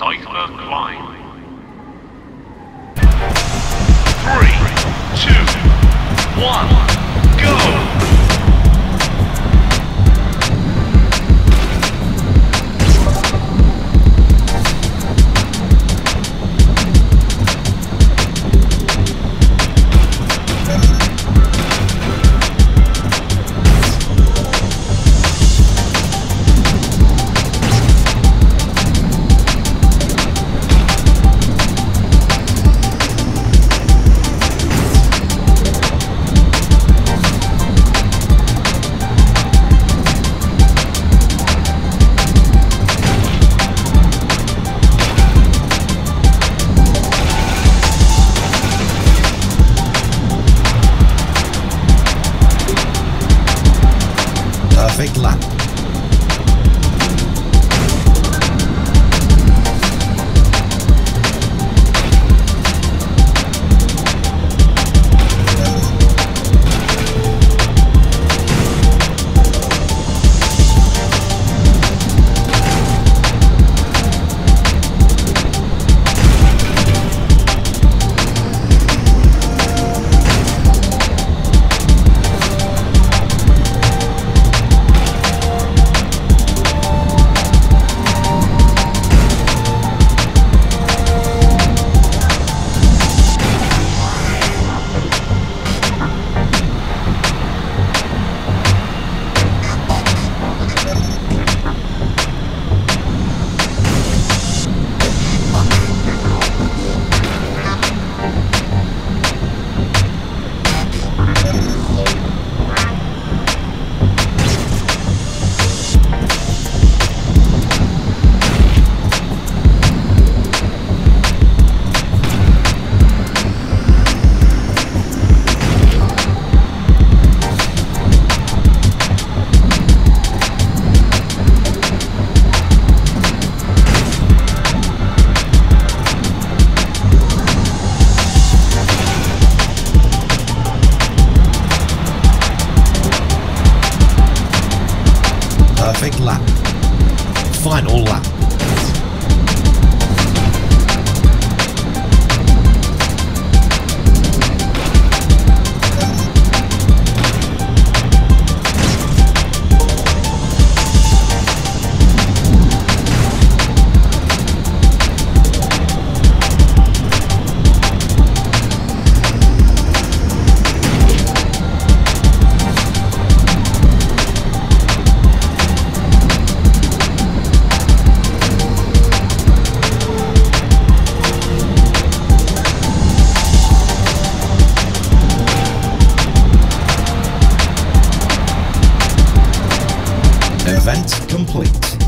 Cycler climb. Three, two, one, go! Perfect lap. Perfect lap. Final lap. Event complete.